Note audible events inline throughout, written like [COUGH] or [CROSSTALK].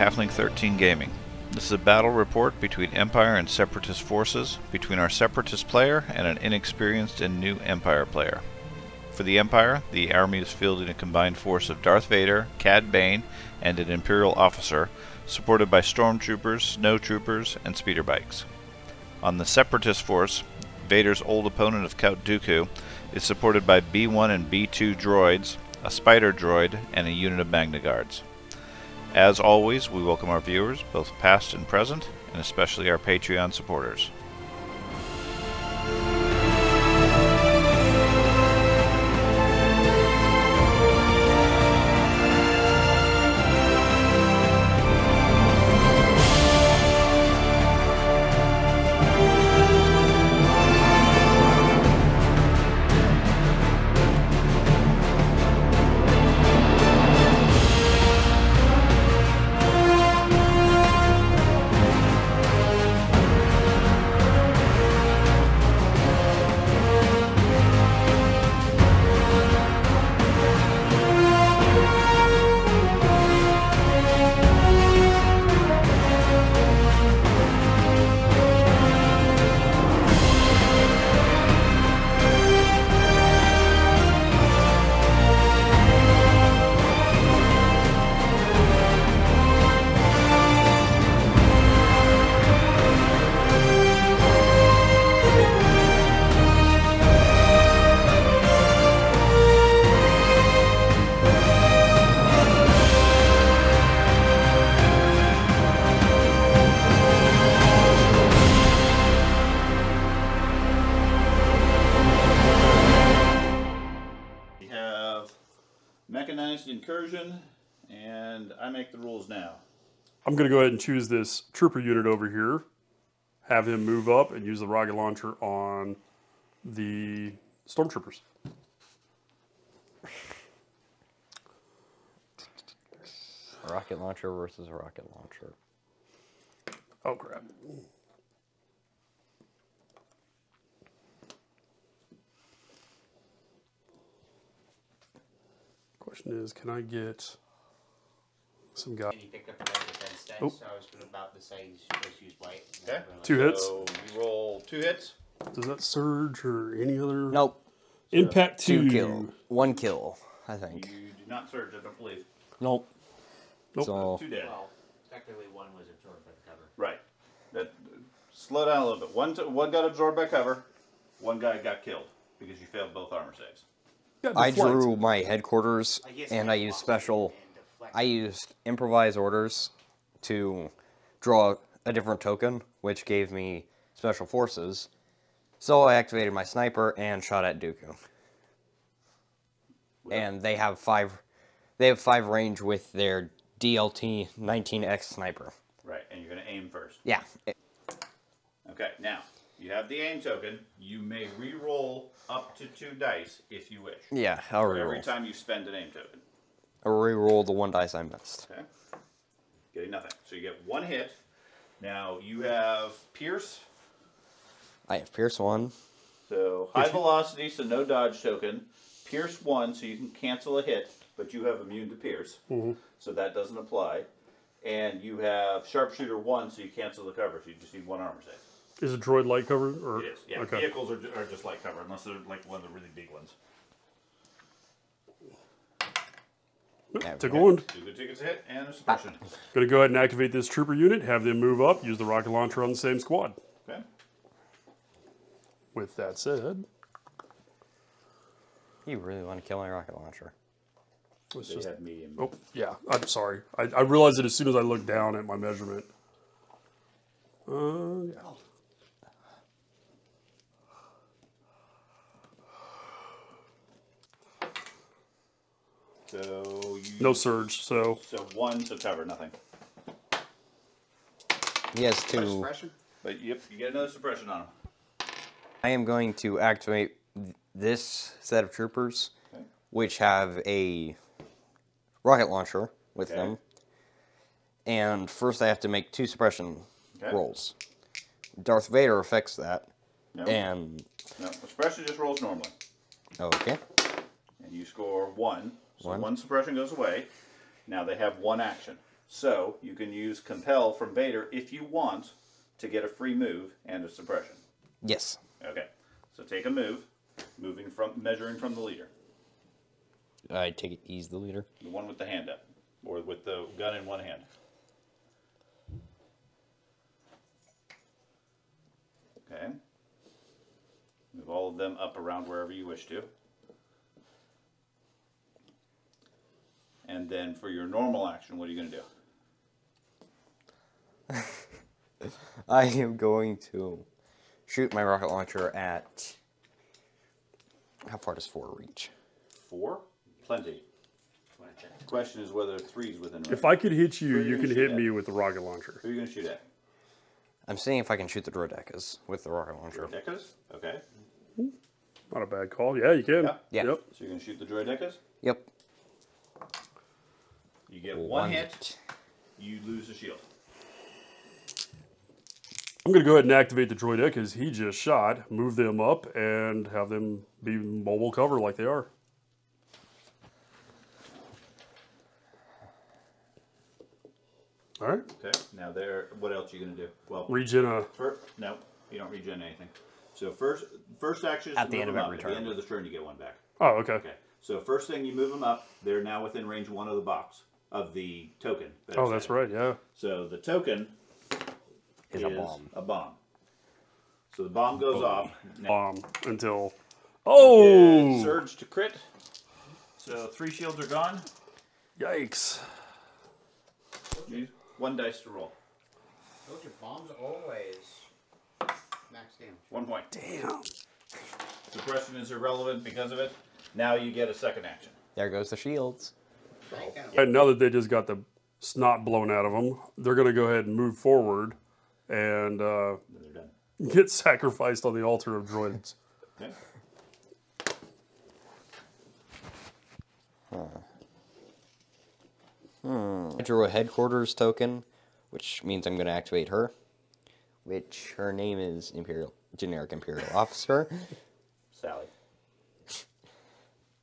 Halfling 13 Gaming. This is a battle report between Empire and Separatist forces, between our Separatist player and an inexperienced and new Empire player. For the Empire, the army is fielding a combined force of Darth Vader, Cad Bane, and an Imperial officer, supported by stormtroopers, snow troopers, and speeder bikes. On the Separatist force, Vader's old opponent of Count Dooku is supported by B1 and B2 droids, a spider droid, and a unit of Magna Guards. As always, we welcome our viewers, both past and present, and especially our Patreon supporters. Mechanized incursion, and I make the rules now. I'm going to go ahead and choose this trooper unit over here, have him move up and use the rocket launcher on the stormtroopers. A rocket launcher versus a rocket launcher. Oh, crap. Question is, can I get some guy? And you picked up the red defense dice, Oh. so I was about to say you just use white. Okay. then realize- Two hits. So you roll two hits. Does that surge or any other? Nope. Impact two. Two kill. One kill, I think. You do not surge, I don't believe. Nope. Nope. So Two dead. Well, technically one was absorbed by the cover. Right. That slow down a little bit. One t- one got absorbed by cover. One guy got killed because you failed both armor saves. Yeah, I deflect. drew my headquarters I and I used special. I used improvised orders to draw a different token, which gave me special forces. So I activated my sniper and shot at Dooku. And they have five. They have five range with their DLT 19X sniper. Right, and you're going to aim first. Yeah. Okay, now you have the aim token. You may re-roll up to two dice if you wish. yeah. I'll For every time you spend an aim token. I'll reroll the one dice I missed. Okay. Getting nothing. So you get one hit. Now you have Pierce. I have Pierce one. So high velocity, so no dodge token. Pierce one, so you can cancel a hit, but you have immune to Pierce, mm-hmm. so that doesn't apply. And you have sharpshooter one, so you cancel the cover, so you just need one armor save. Is a droid light cover or? It is. Yeah. Okay. Vehicles are, are just light cover, unless they're like one of the really big ones. Take a wound. Two good tickets hit and a suppression. Gonna go ahead and activate this trooper unit. Have them move up. Use the rocket launcher on the same squad. Okay. With that said, You really want to kill my rocket launcher? let's They just. have medium. Oh yeah, I'm sorry. I, I realized it as soon as I looked down at my measurement. Uh, yeah. So you No surge, so So one to cover, nothing. He has two. Suppression? But yep, you get another suppression on him. I am going to activate th- this set of troopers, Okay. which have a rocket launcher with Okay. them. And first, I have to make two suppression Okay. rolls. Darth Vader affects that, No. and No, suppression just rolls normally. okay, And you score one. So One. one suppression goes away. Now they have one action. So you can use compel from Vader if you want to get a free move and a suppression. Yes. Okay. So take a move, moving from measuring from the leader, I take it he's the leader. the one with the hand up, or with the gun in one hand. Okay. Move all of them up around wherever you wish to. And then for your normal action, what are you going to do? [LAUGHS] I am going to shoot my rocket launcher at. How far does four reach? Four? Plenty. The question is whether three's within range. If I could hit you, you you gonna can hit at? me with the rocket launcher. Who are you going to shoot at? I'm seeing if I can shoot the droidekas with the rocket launcher. Droidekas? Okay. Not a bad call. Yeah, you can. Yeah. Yeah. Yep. So you're going to shoot the droidekas? Yep. You get one, hit, you lose a shield. I'm going to go ahead and activate the droid because he just shot, move them up, and have them be mobile cover like they are. All right. Okay. Now there. What else are you going to do? Well, Regen uh, a. first, no, you don't regen anything. So first, first action is At to the move end of them every up. turn. At the end of the turn, you get one back. Oh, okay. Okay. So first thing, you move them up. They're now within range one of the box of the token. that Oh, that's right. Yeah. So the token Is is, a bomb. A bomb. So the bomb goes off. Now, Um, until. get Oh! surge to crit. So three shields are gone. Yikes. One dice to roll. Those are bombs always max damage. One point. Damn. Suppression is irrelevant because of it. Now you get a second action. There goes the shields. Thank. And now that they just got the snot blown out of them, they're going to go ahead and move forward and uh, done. get [LAUGHS] sacrificed on the altar of droids. Okay. I drew a headquarters token, which means I'm going to activate her, which her name is Imperial generic Imperial [LAUGHS] Officer, Sally.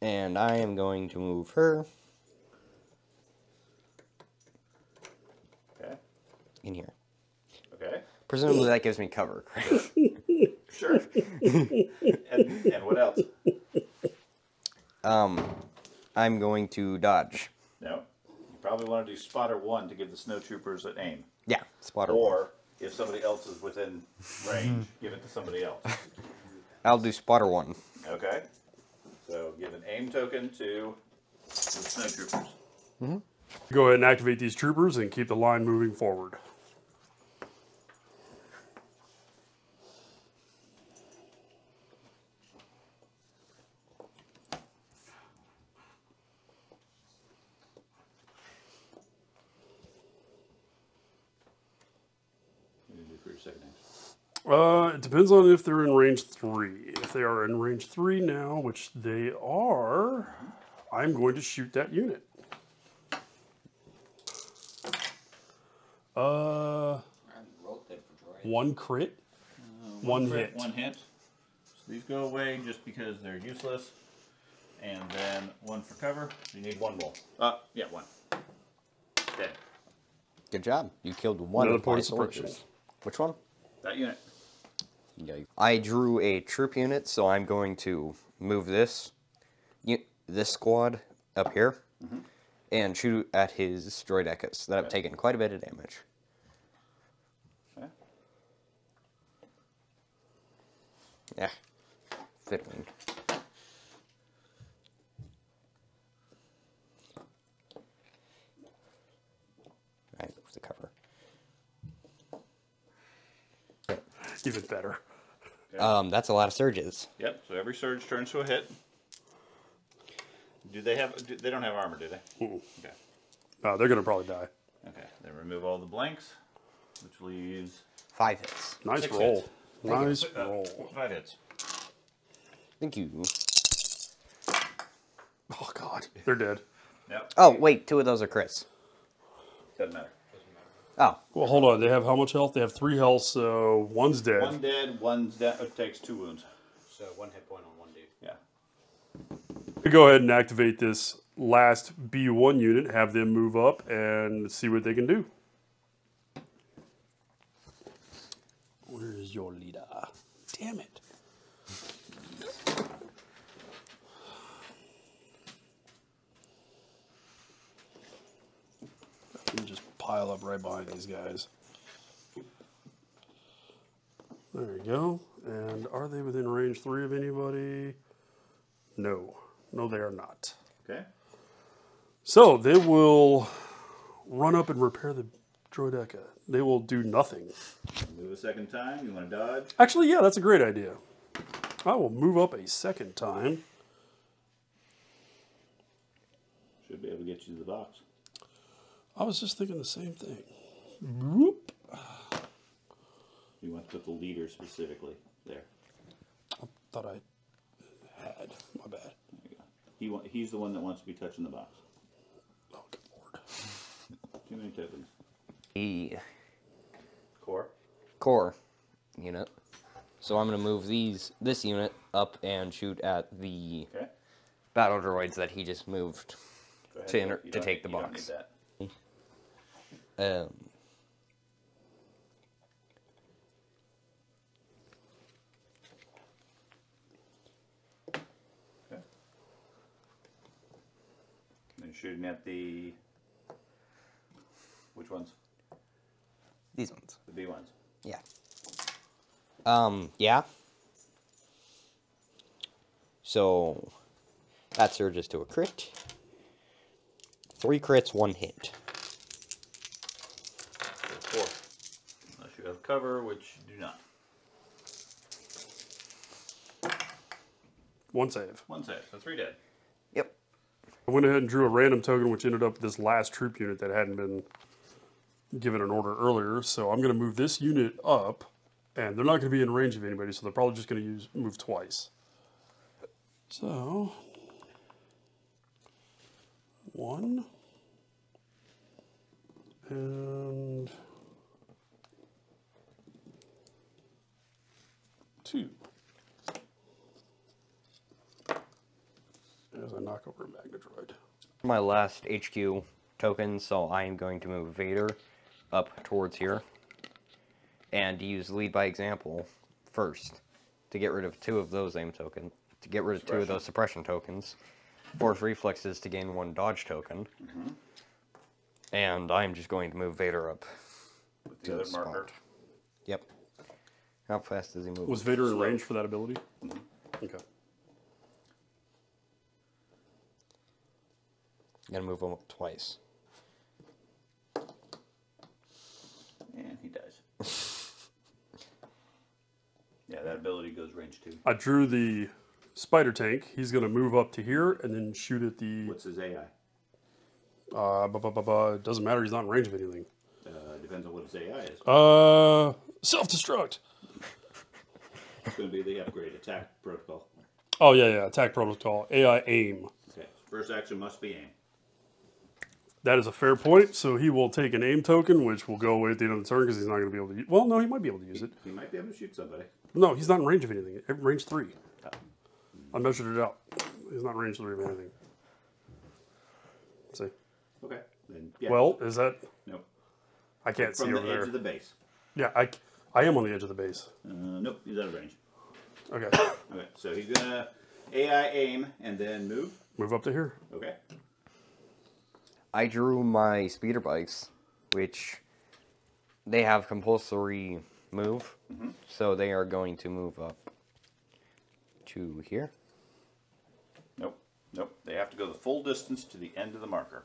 and I am going to move her in here. Okay. Presumably that gives me cover. [LAUGHS] Sure. and, and what else? um, I'm going to dodge. No. You probably want to do spotter one to give the snow troopers an aim. Yeah, spotter. Or if somebody else is within range, give it to somebody else. I'll do spotter one. Okay. So give an aim token to the snow troopers. Go ahead and activate these troopers and keep the line moving forward. What do you do for your second action? Uh, it depends on if they're in range three. If they are in range three now, which they are, I'm going to shoot that unit. Uh, I wrote that for droid. one crit, one Crit, hit. One hit. So these go away just because they're useless. And then one for cover. You need one roll. Uh, yeah, one. Dead. Good job. You killed one Another of point my soldiers. Which one? That unit. Yeah. I drew a troop unit, so I'm going to move this this squad up here mm-hmm. and shoot at his droidekas that have taken quite a bit of damage. Okay. Yeah. Fiddling. Move the cover. Even better. Um, that's a lot of surges. Yep. So every surge turns to a hit. Do they have? Do, they don't have armor, do they? Mm-mm. Okay. Uh, they're going to probably die. Okay. Then remove all the blanks, which leaves Five hits. Nice Six roll. hits. Nice uh, roll. five hits. Thank you. Oh, God. They're dead. Yep. Oh, wait, two of those are crits. Doesn't matter. Oh, Well, hold on. They have how much health? They have three health, so one's dead. One dead. One's dead. It takes two wounds. So one hit point on one dude. Yeah. Go ahead and activate this last B1 unit, have them move up and see what they can do. Where is your leader? Damn it. Let me just pile up right behind these guys. There we go. And are they within range three of anybody? No. No, they are not. Okay. So they will run up and repair the Droideka. They will do nothing. Move a second time. You want to dodge? Actually, yeah, that's a great idea. I will move up a second time. Should be able to get you to the box. I was just thinking the same thing. Whoop. You want to put the leader specifically there. I thought I had. My bad. There you go. He wa- he's the one that wants to be touching the box. Oh, good lord. Too many tokens. E. Core. core unit. So I'm gonna move these this unit up and shoot at the Okay. battle droids that he just moved. Go ahead. To enter- to don't take need- the you don't box. need that. Um, Okay. And shooting at the. Which ones? these ones. The B ones. Yeah. Um, yeah. So that surges to a crit. Three crits, one hit. Four. Unless you have cover, which do not. One save. One save, so three dead. Yep. I went ahead and drew a random token, which ended up this last troop unit that hadn't been given an order earlier. So I'm going to move this unit up, and they're not going to be in range of anybody, so they're probably just going to use move twice. So one and two. As I knock over a Magnadroid. My last HQ token, so I am going to move Vader up towards here and use lead by example first to get rid of two of those aim token to get rid of two of those suppression tokens. Force reflexes to gain one dodge token. Mm-hmm. And I'm just going to move Vader up. With to the other spot. marker. Yep. How fast does he move? Was Vader in range for that ability? Mm-hmm. Okay. Gonna move him up twice. And he dies. [LAUGHS] yeah, that ability goes range two. I drew the spider tank. He's going to move up to here and then shoot at the. What's his AI? Uh, bu- bu- bu- bu- it doesn't matter. He's not in range of anything. Uh, depends on what his AI is. Uh, self destruct. It's going to be the upgrade attack protocol. Oh yeah, yeah. Attack protocol. AI aim. Okay, first action must be aim. That is a fair point. So he will take an aim token, which will go away at the end of the turn because he's not going to be able to. Use, well, no, he might be able to use it. He might be able to shoot somebody. No, he's not in range of anything. Range three. I measured it out. He's not in range three of anything. See. Okay, then yeah. Well, is that? nope. I can't From see the over edge there. of the base. Yeah, I, I am on the edge of the base. Uh, nope, he's out of range. Okay. [COUGHS] Okay, so he's gonna AI aim and then move. Move up to here. Okay. I drew my speeder bikes, which they have compulsory move, mm-hmm. so they are going to move up to here. Nope. Nope. They have to go the full distance to the end of the marker.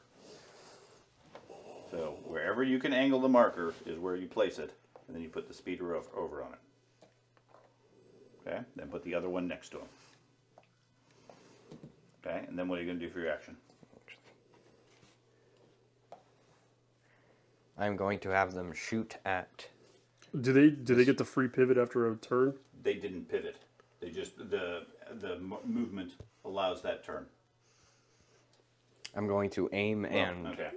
So wherever you can angle the marker is where you place it, and then you put the speeder over, on it. Okay. Then put the other one next to him. Okay. And then what are you gonna do for your action? I'm going to have them shoot at. Do they do they get the free pivot after a turn? They didn't pivot. They just the the mo- movement allows that turn. I'm going to aim oh, and okay.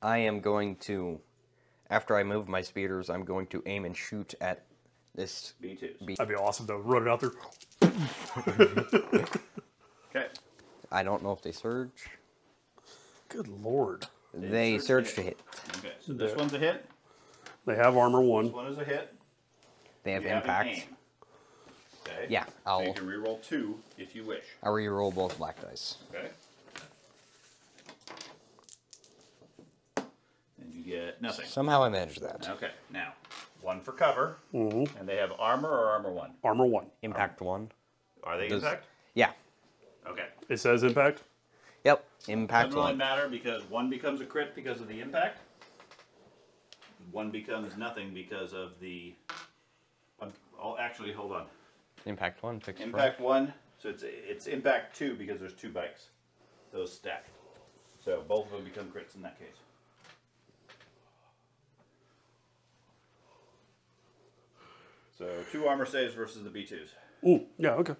I am going to, after I move my speeders, I'm going to aim and shoot at this. B twos. B- That'd be awesome to run it out there. [LAUGHS] Okay. I don't know if they surge. Good lord. They surge surge to to hit. Okay, so this Yeah. one's a hit. They have armor one. This one. one is a hit. They have You have an impact. aim. Okay. Yeah, So you I'll can reroll two if you wish. I'll re-roll both black dice. Okay. And you get nothing. Somehow I managed that. Okay, now one for cover, Mhm. and they have armor or armor one. Armor one. Impact one. Are they Does- impact? Yeah. Okay. It says impact. Yep. Impact Doesn't really one. matter because one becomes a crit because of the impact. One becomes nothing because of the. Um, oh, actually, hold on. Impact one. Fixed for- Impact one, so it's it's impact two because there's two bikes. Those stack. So both of them become crits in that case. So two armor saves versus the B2s. Ooh, yeah, okay.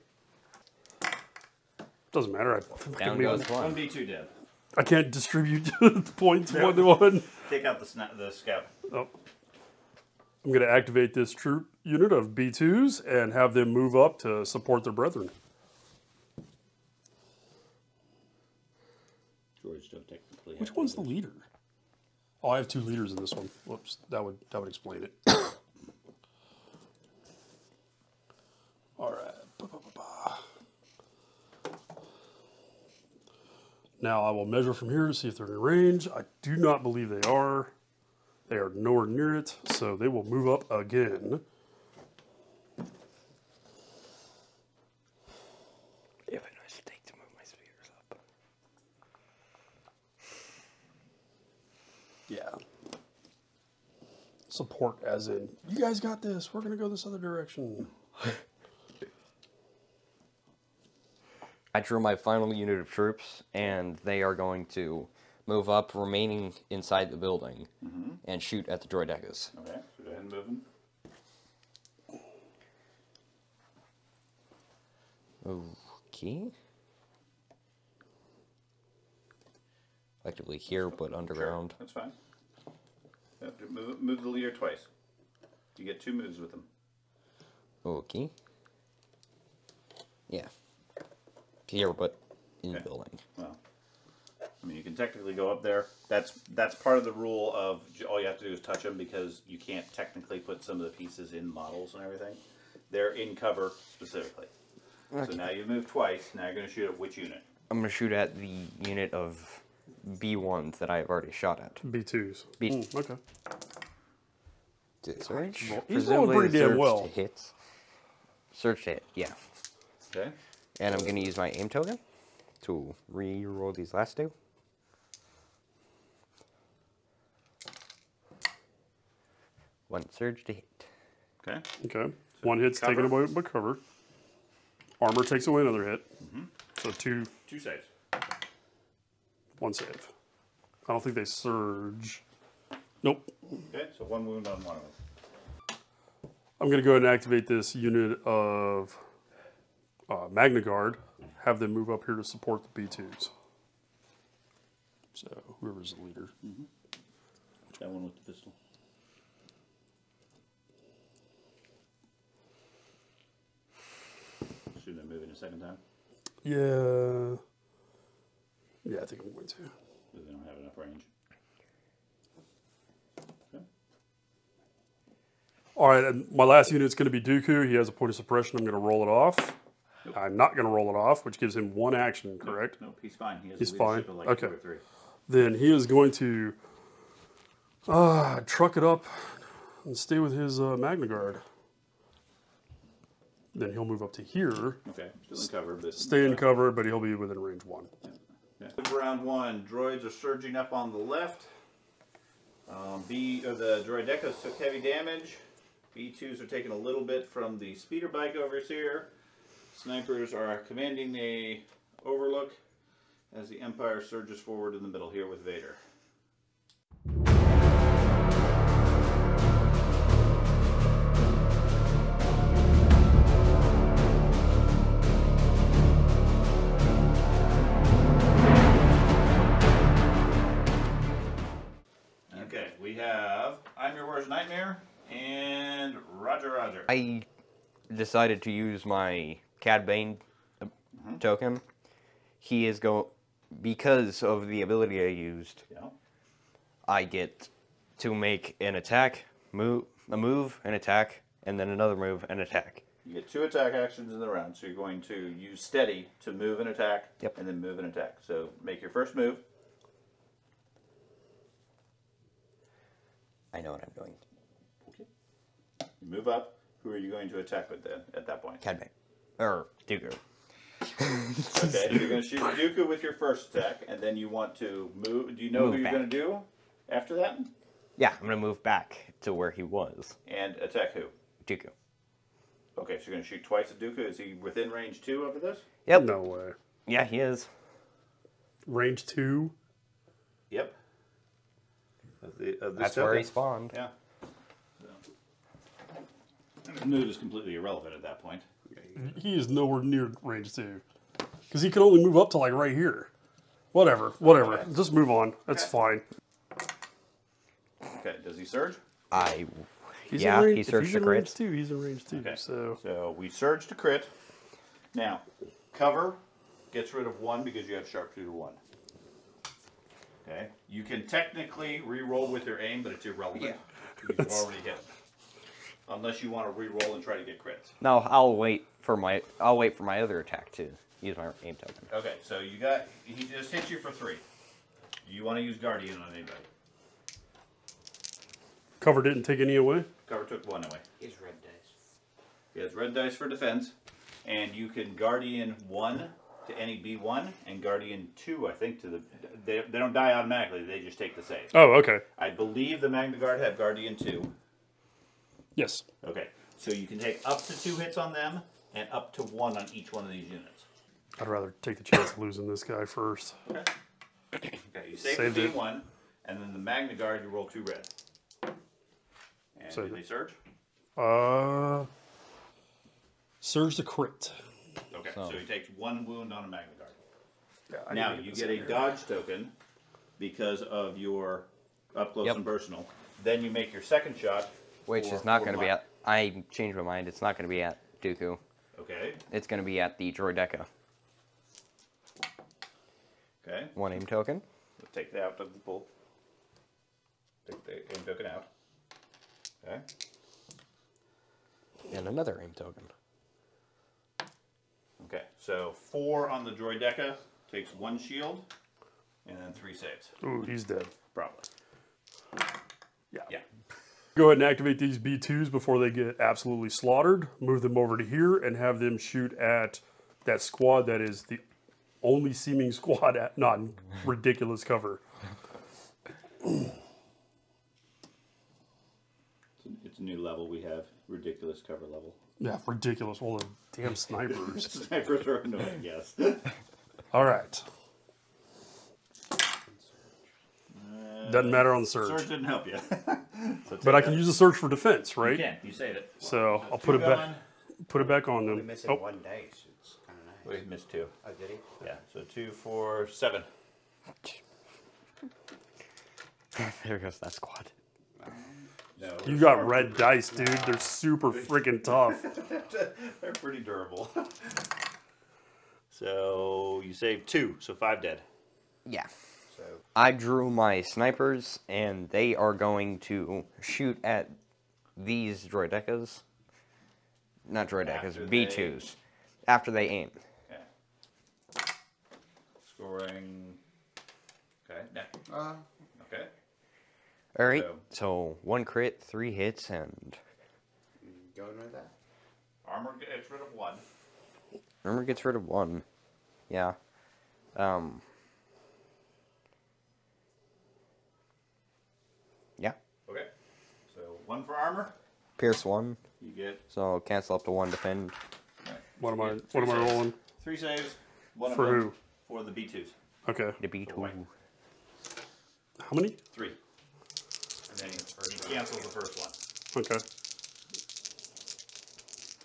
Doesn't matter. I, Down I, goes One one. B2 dev. I can't distribute [LAUGHS] points one to one. Take out the sna- the scout. Oh. I'm going to activate this troop unit of B2s and have them move up to support their brethren. George don't technically. Which one's the leader? Oh, I have two leaders in this one. Whoops, that would that would explain it. All right. Ba-ba-ba-ba. Now I will measure from here to see if they're in range. I do not believe they are. They are nowhere near it, so they will move up again. If a nice mistake to move my spears up. Yeah. Support as in, you guys got this. We're gonna go this other direction. I drew my final unit of troops, and they are going to move up, remaining inside the building, mm-hmm. and shoot at the droidekas. Okay, so go ahead and move them. Okay. Effectively here, but underground. Sure, that's fine. Move, move the leader twice. You get two moves with them. Okay. Yeah. Here, but in the building. Well, I mean, you can technically go up there. That's that's part of the rule of all you have to do is touch them because you can't technically put some of the pieces in models and everything. They're in cover specifically. So now you've moved twice. Now you're going to shoot at which unit? I'm gonna shoot at the unit of B1s that I've already shot at. B2s. B- Mm, okay. Did it surge? He's rolling Presumably pretty damn well. To hit. Surge to hit, yeah. Okay. And I'm gonna use my aim token to re-roll these last two. One surge to hit. Okay. Okay. One hit's cover. taken away by cover. Armor takes away another hit. Mm-hmm. So two, Two saves. one save. I don't think they surge. Nope. Okay. So one wound on one of them. I'm going to go ahead and activate this unit of uh, Magna Guard. Have them move up here to support the B2s. So whoever's the leader. That one with the pistol. Shouldn't I move in a second time? Yeah. Yeah, I think I'm going to. Because they don't have enough range. Okay. All right, and my last unit's going to be Dooku. He has a point of suppression. I'm going to roll it off. I'm not going to roll it off, which gives him one action, correct? Nope, he's fine. He has He's fine. like Okay. two or three. Then he is going to uh, truck it up and stay with his uh, Magna Guard. Then he'll move up to here, Okay, still in cover, but stay in cover, but he'll be within range one. Okay. Round one, droids are surging up on the left. Um, B, or the droidekas took heavy damage. B2s are taking a little bit from the speeder bike over here. Snipers are commanding the overlook as the Empire surges forward in the middle here with Vader. Okay, we have I'm Your Worst Nightmare and Roger Roger. I decided to use my Cad Bane uh, token. He is going because of the ability I used, Yeah. I get to make an attack, move, a move, an attack, and then another move, an attack. You get two attack actions in the round, so you're going to use steady to move and attack, Yep. and then move and attack. So make your first move. I know what I'm doing. You move up. Who are you going to attack with then at that point? Cadme. Or Dooku. Okay, you're going to shoot Dooku with your first attack, and then you want to move. Do you know Move who you're back. going to do after that? Yeah, I'm gonna move back to where he was. And attack who? Dooku. Okay, so you're going to shoot twice at Dooku. Is he within range two of this? Yep. No way. Yeah, he is. Range two. Yep. Of the, of That's where he spawned. Yeah. So. And mood is completely irrelevant at that point. He is nowhere near range two. Because he can only move up to like right here. Whatever. Whatever. Okay. Just move on. That's fine. Okay, does he surge? I. He's yeah, range, he if searched crit. the range two. He's in range two. Okay. So So we surge to crit. Now, cover gets rid of one because you have sharpshooter one. Okay. You can technically re-roll with your aim, but it's irrelevant. Because you've already hit. Unless you want to re-roll and try to get crits. No, I'll wait for my. I'll wait for my other attack to use my aim token. Okay, so you got he just hit you for three. You want to use guardian on anybody? cover didn't take any away. Cover took one away. He's red dice. He has red dice for defense, and you can guardian one to any B1 and guardian two. I think to the they, they don't die automatically. They just take the save. Oh, okay. I believe the Magna Guard have guardian two. Yes. Okay, so you can take up to two hits on them and up to one on each one of these units. I'd rather take the chance of losing this guy first. Okay. Okay, you save Saved the it. B1, and then the Magna Guard you roll two red. And Saved do they it. surge? Uh, surge the crit. Okay, so he takes one wound on a Magna Guard. Yeah, I Now you get a here. dodge token because of your up close Yep. and personal. Then you make your second shot. Which for- is not going to be at. I changed my mind. It's not going to be at Dooku. Okay. It's going to be at the Droideka. Okay. One aim token. We'll take that out of the pool. Take the aim token out. Okay. And another aim token. Okay. So four on the droideka takes one shield, and then three saves. Ooh, he's dead. Probably. Yeah. Yeah. Go ahead and activate these B2s before they get absolutely slaughtered. Move them over to here and have them shoot at that squad that is the only seeming [LAUGHS] squad at not ridiculous cover. It's a, it's a new level we have. Ridiculous cover level. Yeah, ridiculous. All the damn snipers. [LAUGHS] Snipers are annoying. Yes. All right. Doesn't matter on the surge. Surge didn't help you. [LAUGHS] So But I can use the search for defense, You right? can. You saved it. So I'll put it back going. put it back on them. We're them. missing Oh, one dice. It's kind of nice. We missed two. Oh, did he? Yeah. So two, four, seven. [LAUGHS] there goes that squad. No. you got red dice, dude. They're super [LAUGHS] freaking tough. They're pretty durable. so you saved two, so five dead. Yeah. So I drew my snipers, and they are going to shoot at these droidekas. Not droidekas, After they- B2s. After they aim. okay. Scoring. Okay. Now. Uh, Okay. Alright, So- so one crit, three hits, and going with that. Armor gets rid of one. armor gets rid of one. Yeah. Um. Yeah. Okay. So one for armor. Pierce one, You get. so cancel up to one defend. Right. What am You I get what am I saves. rolling? Three saves. One of For them who? For the B twos. Okay. The B2. How many? Three. And then he, he cancels the first one. Okay.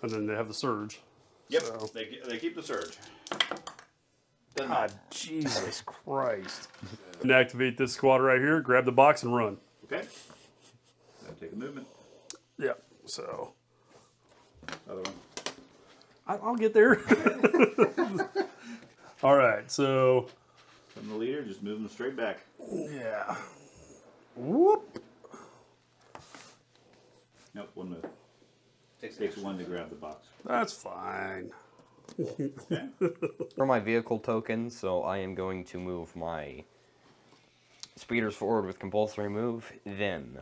And then they have the surge. Yep. So- They, they keep the surge. Doesn't God, matter. Jesus [LAUGHS] Christ. And activate this squad right here, grab the box and run. Okay. Now take a movement. Yeah. So Other one. I- I'll get there. [LAUGHS] All right. So From the leader, just move them straight back. Yeah. Whoop. Nope, one move. Takes, Takes one to grab the box. That's fine. Okay. [LAUGHS] For my vehicle token, so I am going to move my speeders forward with compulsory move, then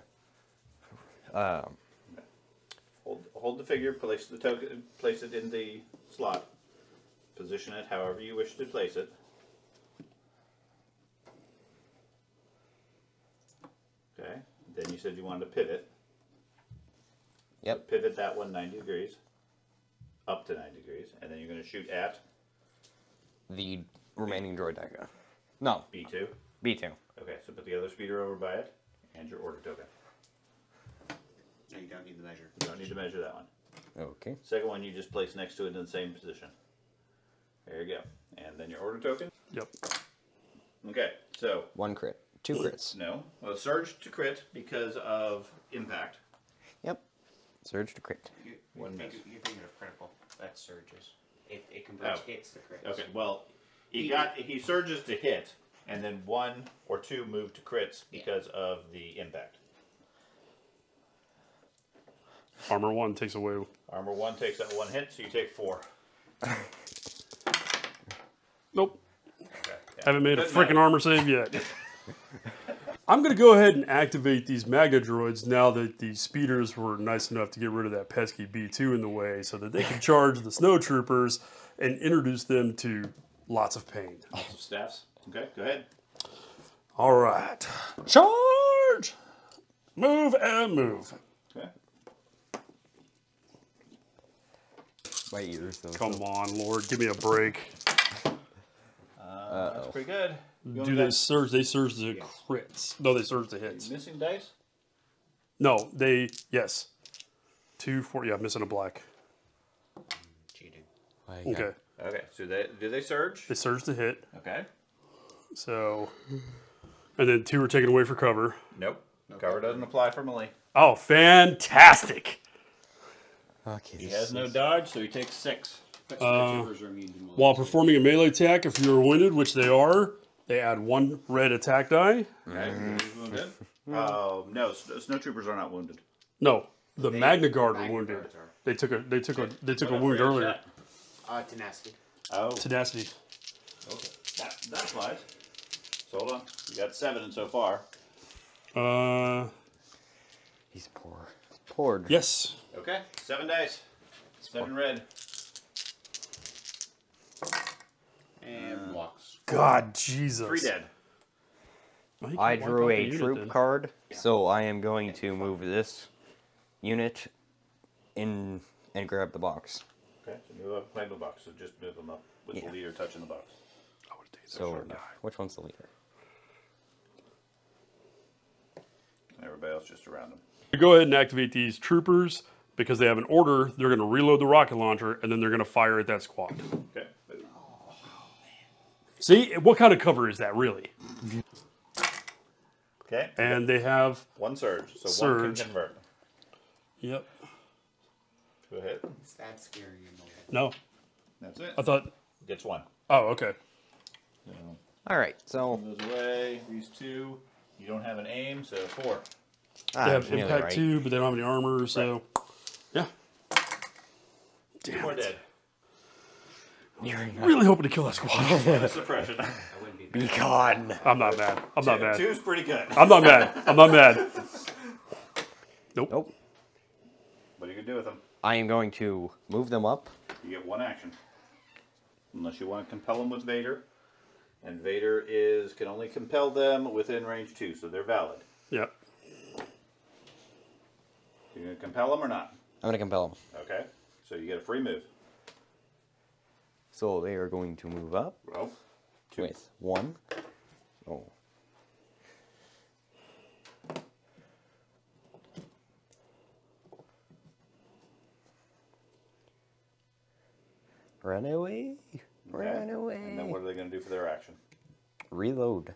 um, hold, hold the figure, place the token, place it in the slot. Position it however you wish to place it. Okay. Then you said you wanted to pivot. yep, Pivot that one 90 degrees. Up to 90 degrees. And then you're going to shoot at the remaining droideka. No, B2. B2. Okay, so put the other speeder over by it and your order token. No, you don't need the measure. You don't need to measure that one. Okay. Second one you just place next to it in the same position. There you go. And then your order token. Yep. Okay, so One crit. Two crits. no. Well, surge to crit because of impact. Yep. Surge to crit. You, One you miss. think, you're thinking of critical. That's surges. It, it converts Oh. hits to crits. Okay, well, he got he surges to hit, and then one or two move to crits because of the impact. Armor one takes away. Armor one takes that one hit, so you take four. Nope. Okay, yeah. Haven't made a freaking armor save yet. [LAUGHS] I'm gonna go ahead and activate these Magna droids now that the speeders were nice enough to get rid of that pesky B2 in the way, so that they can charge the snow troopers and introduce them to lots of pain. Lots of staffs. Okay, go ahead. All right, charge, move and move. Okay. My ears, though. Come on, Lord, give me a break. Uh, that's pretty good. You Do they got surge? They surge the crits. No, they surge the hits. missing dice? No, they yes. Two, four. Yeah, missing a black. Cheating. Okay, Okay, so they do they surge? they surge the hit. Okay. So, and then two are taken away for cover. Nope. Cover doesn't apply for melee. Oh, fantastic! Okay. He has no dodge, so he takes six. Uh, are immune to melee. While performing a melee attack, if you are wounded, which they are, they add one red attack die. Okay. He's [LAUGHS] wounded. Um, no, s- snow troopers are not wounded. No, the They- Magna Guard are Magna wounded. Are. They took a they took a they took a wound earlier. that? Uh, tenacity. Oh, Tenacity. okay. That that applies. So hold on. You got seven in so far. Uh, He's poor. Poured. yes. Okay. Seven dice. Seven red. And uh, blocks. God, Jesus. Three dead. Well, I drew a troop then. card, so I am going to move this unit in and grab the box. Okay. So move up, claim the box. So just move them up with Yeah. the leader touching the box. I would've taken that So, short which one's the leader? Everybody else just around them. Go ahead and activate these troopers because they have an order. They're going to reload the rocket launcher and then they're going to fire at that squad. Okay. Move. See, what kind of cover is that really? Okay. And they have. One surge. So one Surge. can convert. Yep. Go ahead. Is that scary in the No, That's it. I thought. Gets one. Oh, okay. So All right, so goes away. These two. You don't have an aim, so four. ah, They have impact right. too, but they don't have any armor, so yeah. Damn Four it. dead. Really hoping to kill that squad. [LAUGHS] And suppression. Be. Be gone. I'm not mad. I'm not mad. Two's pretty good. I'm not mad. I'm not mad. Nope. Nope. What are you gonna do with them? I am going to move them up. You get one action. Unless you want to compel them with Vader. And Vader is can only compel them within range two, so they're valid. Yep. You gonna compel them or not? I'm gonna compel them. Okay. So you get a free move. So they are going to move up Well, two. with one. Oh. Run away. Okay. Run away. And then what are they gonna do for their action? Reload.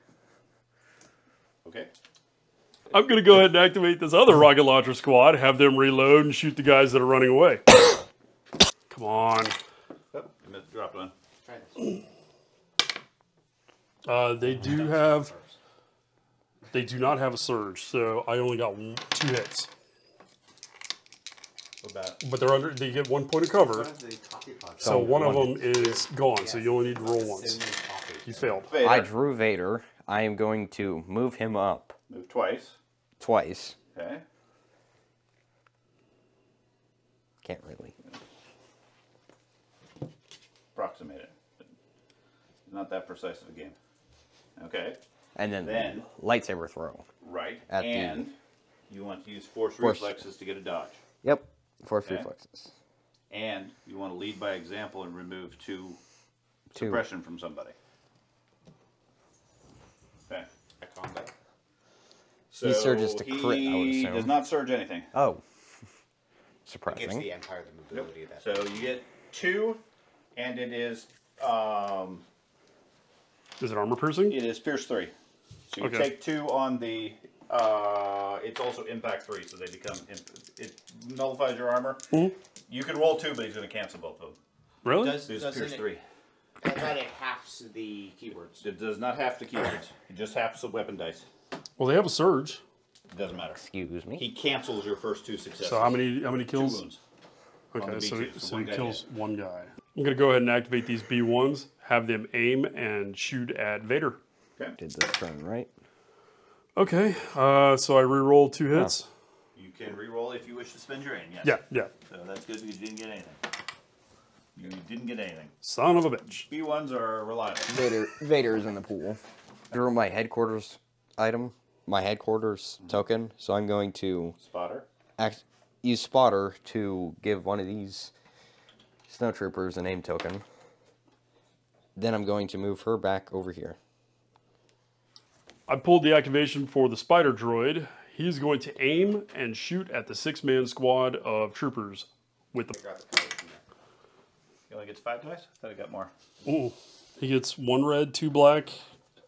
Okay. I'm gonna go ahead and activate this other rocket launcher squad, have them reload and shoot the guys that are running away. Come on. Oh, I missed, dropped one. Try this. Uh, they do have. They do not have a surge, so I only got one, two hits. What about? But they're under. They get one point of cover, What is the toffee pod? so So one of one them is gone. So you only need to roll once. You failed. Vader. I drew Vader. I am going to move him up Move twice. twice. Okay. Can't really. Approximate it. Not that precise of a game. Okay. And then, Then- lightsaber throw. Right. At the- and you want to use force, Force. reflexes to get a dodge. Yep. Force Okay. reflexes. And you want to lead by example and remove two Two. suppression from somebody. Okay. At combat. So He surges to crit, I would he assume. does not surge anything. Oh. Gives Surprising. the Empire the mobility that. So you get two, and it is um, Is it armor piercing? it is pierce three. So you Okay. take two on the. Uh, it's also impact three, so they become imp- it nullifies your armor. Mm-hmm. You can roll two, but he's going to cancel both of them. Really? Does, It's doesn't pierce it, three. I thought it halves the keywords. It does not have the keywords. It just halves the weapon dice. Well, they have a surge. It doesn't matter. Excuse me. He cancels your first two successes. So how many? How many Two kills? wounds. on Okay, so, B2, so so one he guy kills dead. one guy. I'm gonna go ahead and activate these B1s. Have them aim and shoot at Vader. Okay. Did this turn right? Okay, uh, so I re-roll two hits. You can re-roll if you wish to spend your aim. Yes. Yeah, yeah. So that's good because you didn't get anything. You didn't get anything. Son of a bitch. B ones are reliable. Vader. Vader is in the pool. Drew my headquarters item, my headquarters token. So I'm going to Spotter. act, use spotter to give one of these snowtroopers a name token. Then I'm going to move her back over here. I pulled the activation for the spider droid. He's going to aim and shoot at the six-man squad of troopers with the. Got the colors from there. He only gets five dice. I thought he got more. Ooh, he gets one red, two black,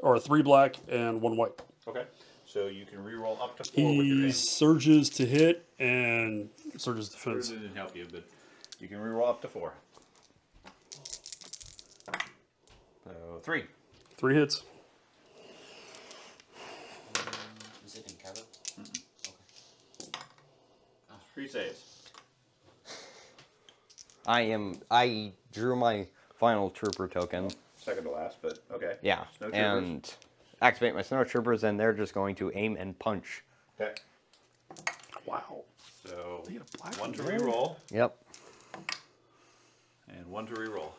or three black and one white. Okay. So you can re-roll up to four with your He surges to hit and surges It defense. didn't help you, but you can re-roll up to four. So three. Three hits. Is it in cover? Ah. Three saves. I am. I drew my final trooper token. Second to last, but okay. Yeah, Snowtroopers. and activate my snow troopers, and they're just going to aim and punch. Okay. Wow. So get a black one to one there? re-roll Yep. And one to re-roll.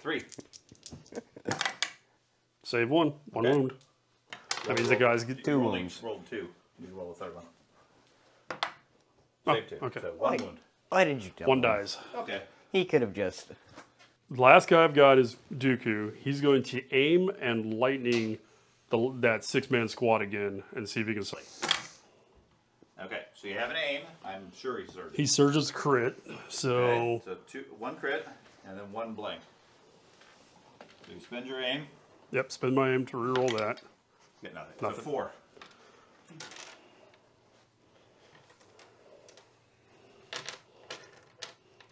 Three. [LAUGHS] Save one. One Okay. wound. That means the guys get Two You only wounds. rolled two. You roll the third one. Oh, Save two. okay. So one Wait. wound. Why did you tell One me? dies. Okay. He could have just. The last guy I've got is Dooku. He's going to aim and lightning the, that six-man squad again and see if he can. Okay. So you have an aim. I'm sure he surges. He surges crit, so Okay, so two, one crit, and then one blank. So you spend your aim, yep. Spend my aim to reroll that. get nothing. Nothing. So four.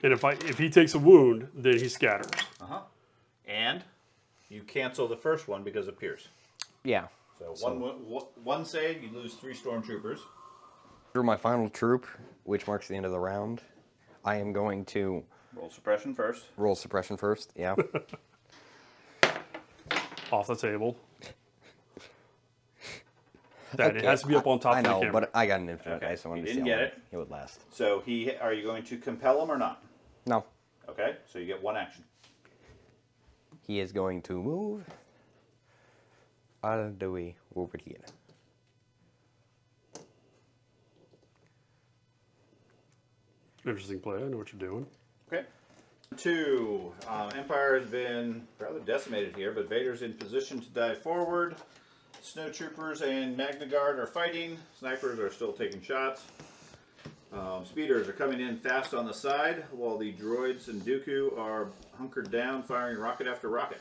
And if I if he takes a wound, then he scatters. Uh huh. And you cancel the first one because of Pierce. Yeah. So, one, one one save, you lose three stormtroopers. Drew my final troop, which marks the end of the round. I am going to Roll suppression first. roll suppression first. Yeah. [LAUGHS] Off the table. That it has to be up on top I of know, camera. but I got an infinite Okay, dice. I wanted you to see didn't how get it. it would last. So he, are you going to compel him or not? No, Okay. So you get one action. he is going to move out of the way over here. Interesting play. I know what you're doing. Okay. Two. Um, Empire has been rather decimated here, but Vader's in position to dive forward. Snowtroopers and Magna Guard are fighting. Snipers are still taking shots. Um, speeders are coming in fast on the side, while the droids and Dooku are hunkered down, firing rocket after rocket.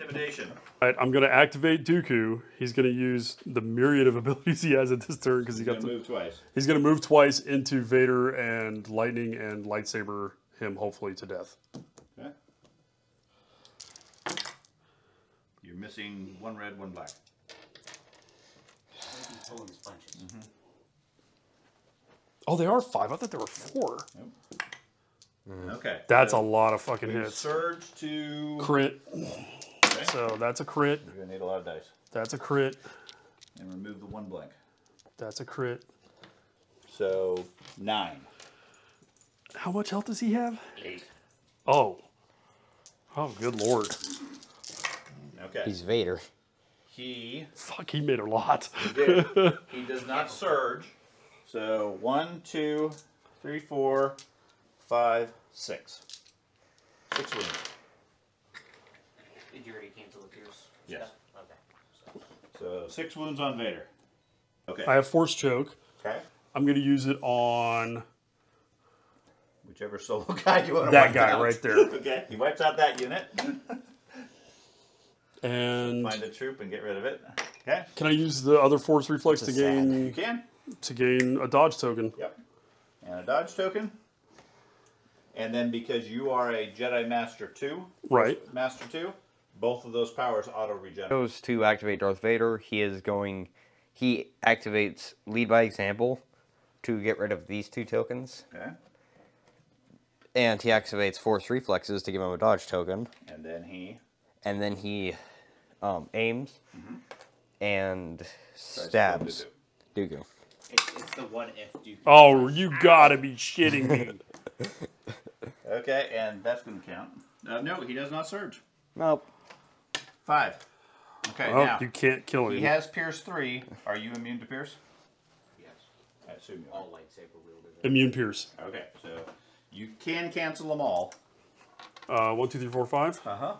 Intimidation. All right, I'm going to activate Dooku. He's going to use the myriad of [LAUGHS] abilities he has at this turn because he He's got gonna the. move twice. He's going to move twice into Vader and lightning and lightsaber him hopefully to death. Okay. You're missing one red, one black. He's pulling his punches. Oh, they are five. I thought there were four. Okay. That's a lot of fucking hits. Surge to. Crit. Okay. So that's a crit. You're gonna need a lot of dice. That's a crit. And remove the one blank. That's a crit. So nine. How much health does he have? Eight. Oh. Oh, good lord. Okay. He's Vader. he Fuck, he made a lot. did. [LAUGHS] he does not surge. So one, two, three, four, five, six. Six wounds. Did you already cancel the Pierce? Yes. stuff? Okay. So six wounds on Vader. Okay. I have force choke. okay. I'm going to use it on Whichever solo [LAUGHS] guy you want to that guy out. right there. [LAUGHS] okay. He wipes out that unit. And Find a troop and get rid of it. Okay. can I use the other force reflex to This is sad. You gain can. to gain a dodge token? Yep. And a dodge token. And then because you are a Jedi Master 2, Right. Master 2, both of those powers auto regenerate. Goes to activate Darth Vader. He is going. He activates Lead by Example to get rid of these two tokens. Okay. And he activates Force Reflexes to give him a dodge token. And then he And then he um, aims and tries to kill stabs Dooku. Dooku. It's, it's the one if Duke. Oh, you gotta be shitting me. [LAUGHS] Okay, and that's going to count. Uh, no, he does not surge. Nope. Five. Okay, Oh, now you can't kill him. he has Pierce 3. Are you immune to Pierce? Yes. I assume you are. All lightsaber wielders. Immune pierce. Okay, so you can cancel them all. Uh, one, two, three, four, five. Uh huh.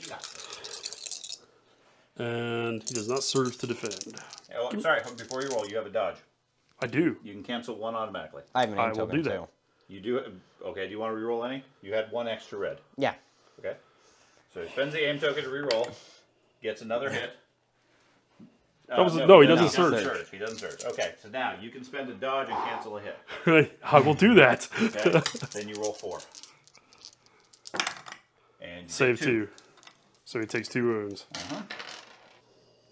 You got this. And he does not serve to defend. Oh, I'm sorry. Before you roll, you have a dodge. I do. You can cancel one automatically. I have an I will do that. too. You do it. Okay. Do you want to reroll any? You had one extra red. Yeah. Okay. So he spends the aim token to reroll, gets another hit. Uh, was- no, he doesn't surge. surge. He doesn't surge. Okay, so now you can spend a dodge and cancel a hit. [LAUGHS] I will do that. Okay, [LAUGHS] then you roll four. And you Save take two. So he takes two wounds.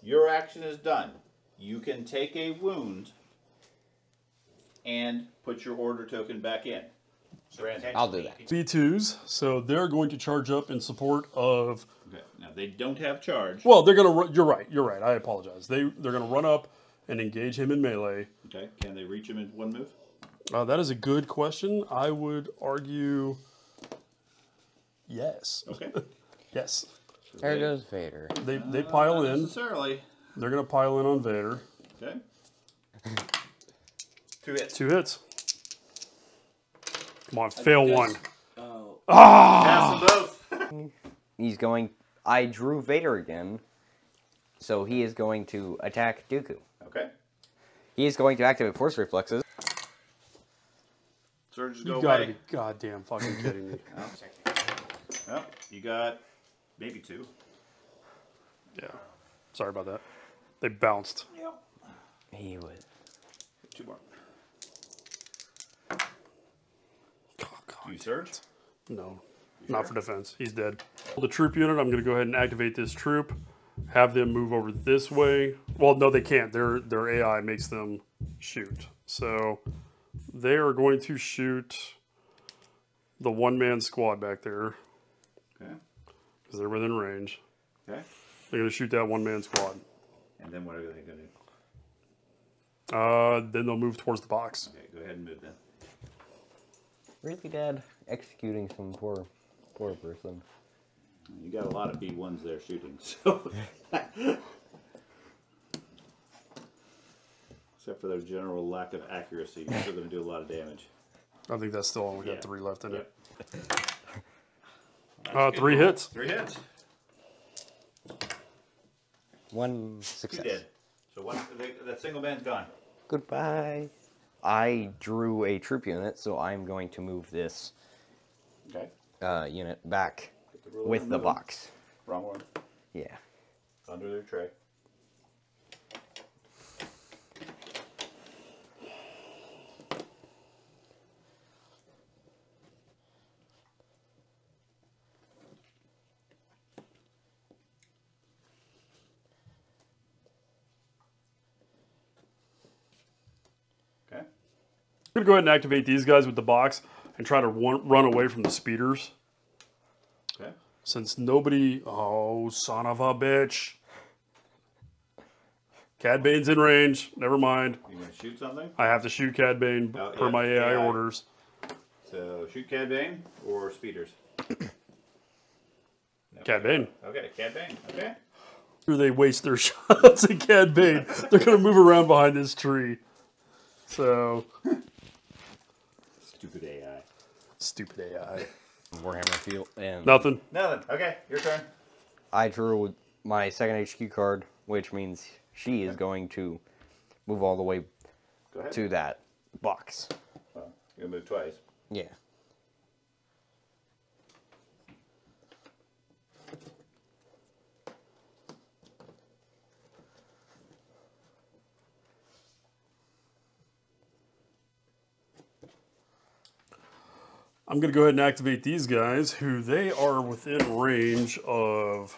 Your action is done. You can take a wound and put your order token back in. Brandon. I'll do that. B2s, so they're going to charge up in support of. Okay. Now they don't have charge. Well, they're going to. Ru- you're right. You're right. I apologize. They they're going to run up and engage him in melee. Okay. Can they reach him in one move? Uh, that is a good question. I would argue. Yes. Okay. [LAUGHS] Yes. There goes Vader. They they pile Not in. necessarily. They're going to pile in on Vader. Okay. Two hits. Two hits. Come on, fail Does- one. Oh. Ah. Pass them both. He's going. I drew Vader again, so he is going to attack Dooku. Okay. He is going to activate Force Reflexes. Surges You gotta away. be goddamn fucking kidding me. [LAUGHS] Oh, you got maybe two. Yeah. Sorry about that. They bounced. Yep. He was. Two more. Oh, Do God. You surge? No, not for defense. He's dead. The troop unit, I'm going to go ahead and activate this troop. Have them move over this way. Well, no, they can't. Their their AI makes them shoot. So they are going to shoot the one man squad back there Okay. because they're within range. Okay. They're going to shoot that one man squad. And then what are they going to do? Uh, then they'll move towards the box. Okay, go ahead and move then. Really, Dad? Executing some poor, poor person. You got a lot of B1s there shooting, [LAUGHS] so. Except for their general lack of accuracy, you're still going to do a lot of damage. I think that's still only got Yeah. three left in it. Yep. Uh, three hits. Three hits. One Two success. dead. So one, they, that single man's gone. Goodbye. I drew a troop unit, so I'm going to move this Okay. uh, unit back the with the move. box. Wrong one. Yeah. Under their tray. Okay. I'm gonna go ahead and activate these guys with the box and try to run, run away from the speeders. Okay. Since nobody, oh son of a bitch, Cad Bane's in range. Never mind. You gonna shoot something? I have to shoot Cad Bane Oh, per yeah, my AI, AI. orders. So shoot Cad Bane or speeders? No. [COUGHS] Cad Bane. Okay, Cad Bane. Okay. After they waste their [LAUGHS] shots at Cad Bane, they're gonna move around behind this tree. So Stupid AI. stupid AI. [LAUGHS] Warhammer Field. And Nothing. Nothing. Okay, your turn. I drew my second HQ card, which means she is going to move all the way Go ahead. to that box. Well, you're gonna move twice. Yeah. I'm gonna go ahead and activate these guys, who they are within range of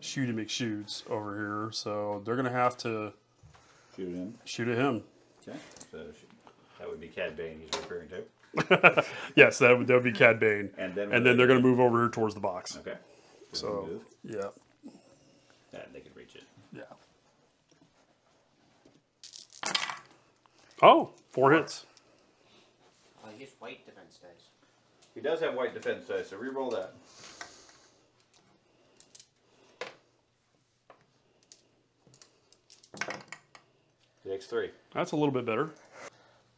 Shooty McShoots over here. So they're gonna have to Shoot in. shoot at him. Okay. So that would be Cad Bane he's referring to. [LAUGHS] Yes, that would, that would be Cad Bane. And then and then they're gonna move over here towards the box. Okay. So yeah, Yeah, they can reach it. yeah. Oh, four hits. He has white defense dice. He does have white defense dice, so re-roll that. Takes three. That's a little bit better.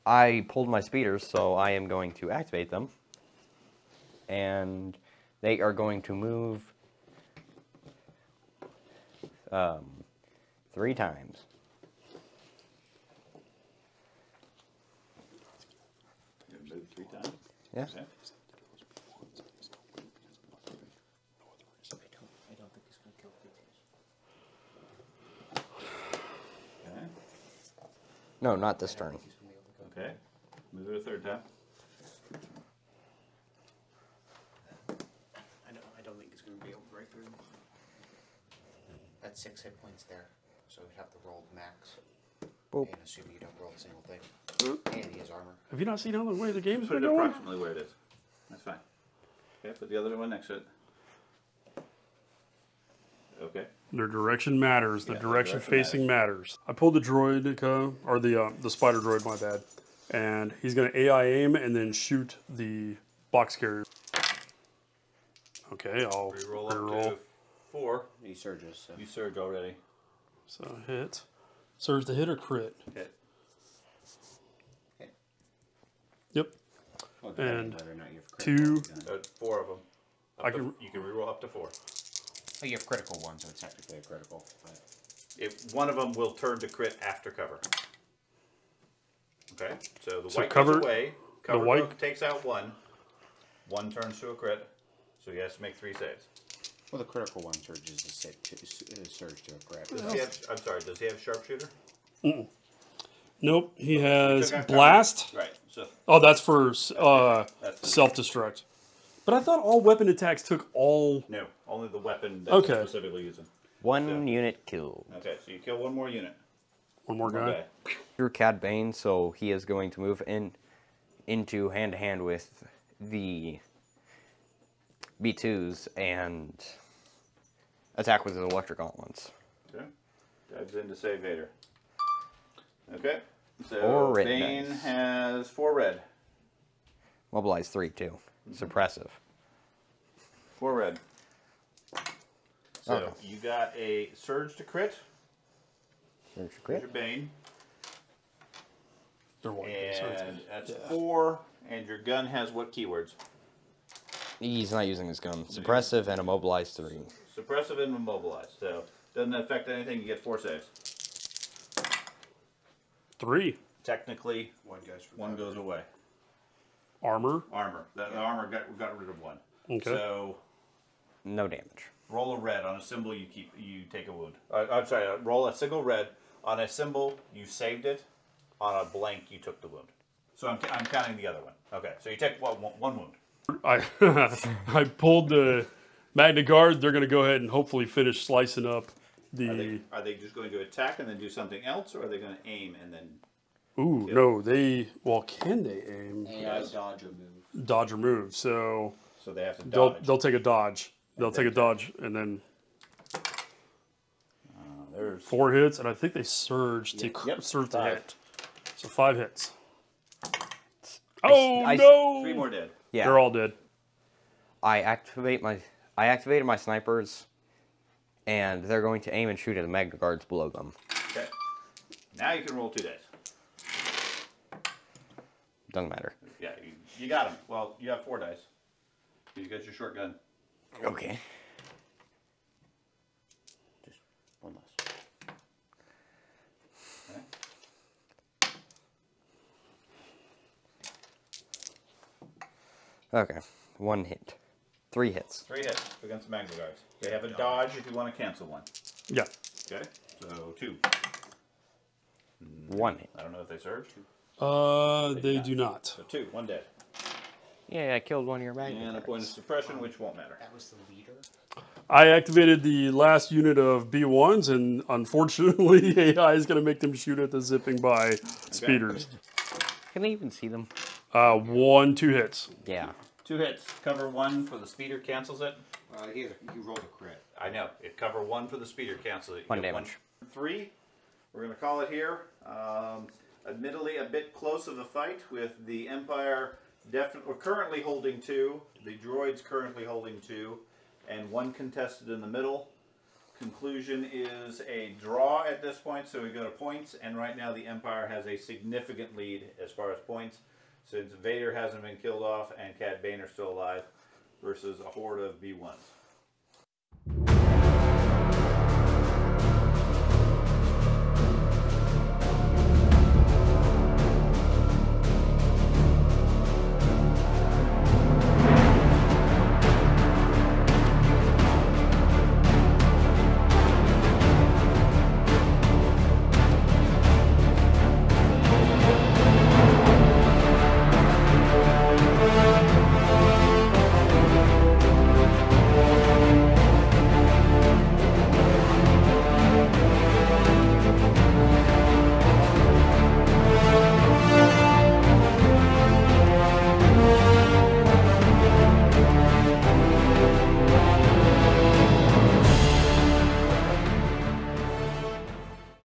I pulled my speeders, so I am going to activate them. And they are going to move um, three times. You gonna move three times. Yeah. I don't, I don't think he's going to kill creatures. Okay. No, not this turn. He's going to be able to kill Okay. Move it a third time. I don't, I don't think he's going to be able to break through. That's six hit points there. So we'd have to roll max. Boop. And assuming you don't roll a single thing. And he has armor. Have you not seen how the way the game's Put been it going? approximately where it is. That's fine. Okay, put the other one next to it. Okay. Their direction matters. The Yeah, direction direction facing matters. I pulled the droid, or the uh, the spider droid, my bad. And he's going to AI aim and then shoot the box carrier. Okay, I'll Re-roll up reroll. to four. He surges. So. You surge already. So hit. Surge to hit or crit? Hit. Yep. Well, And whether or not you have two- Uh, four of them. Up I to- can- you can reroll up to four. Oh, you have critical one, so it's technically a critical. But If one of them will turn to crit after cover. Okay, so the So white cover- goes away. Cover white- takes out one. One turns to a crit, so he has to make three saves. well, the critical one surges to, sa- to uh, surge to a crit. Does he have, I'm sorry, does he have sharpshooter? Nope. He has took out cover. blast. Right. So Oh, that's for uh, That's self destruct. But I thought all weapon attacks took all. no, only the weapon that Okay. you're specifically using. One Yeah. unit killed. Okay, so you kill one more unit. One more guy. Okay. Drew Cad Bane, so he is going to move in into hand to hand with the B2s and attack with his electric gauntlets. Okay. Dives in to save Vader. Okay. So Four red Bane dice. has four red. Mobilize three too. Suppressive. Mm-hmm. Four red. So Okay. you got a surge to crit. There's your There's crit. your Bane. They're one guy, so it's- And that's four. And your gun has what keywords? He's not using his gun. Suppressive and immobilize three. Suppressive and immobilized. So doesn't affect anything. You get four saves. Three. Technically, One goes for one goes away. Armor. Armor. The, the armor got, got rid of one. Okay. So No damage. roll a red on a symbol. You keep. You take a wound. Uh, I'm sorry. Uh, roll a single red on a symbol. You saved it. On a blank, you took the wound. So I'm, I'm counting the other one. Okay. So you take one, one, one wound. I [LAUGHS] I pulled the Magna Guard. They're going to go ahead and hopefully finish slicing up the. Are they, are they just going to attack and then do something else, or are they going to aim and then? Ooh, no, they. Well, can they aim? AI dodge or move. Dodge or move. So So they have to they'll dodge. they'll take a dodge. They'll take a dodge and then uh, There's four hits, and I think they surge to Yep, yep, surge to hit. So five hits. Oh I- no! three more dead. Yeah. They're all dead. I activate my I activated my snipers, and they're going to aim and shoot at the Magna Guards below them. Okay. Now you can roll two dice. Doesn't matter. Yeah, you, you got them. Well, you have four dice. You got your shotgun. Okay. Just one less. Okay. Okay. One hit. Three hits. Three hits against the Magna Guards. They have a dodge if you want to cancel one. Yeah. Okay. So two. One hit. I don't know if they surge. Uh, they not. do not. So two. One dead. Yeah, I killed one of your Magna And a point of suppression, which won't matter. That was the leader. I activated the last unit of B1s, and unfortunately, [LAUGHS] AI is going to make them shoot at the zipping by speeders. Can they even see them? Uh, one, two hits. Yeah. Two hits. Cover one for the speeder cancels it. Uh, here, you rolled a crit. I know. It cover one for the speeder cancels it. You One get damage. Three. We're going to call it here. Um, admittedly, a bit close of a fight with the Empire. Definitely, currently holding two. The droids currently holding two, and one contested in the middle. Conclusion is a draw at this point, so we go to points, and right now the Empire has a significant lead as far as points, since Vader hasn't been killed off and Cad Bane are still alive, versus a horde of B1s.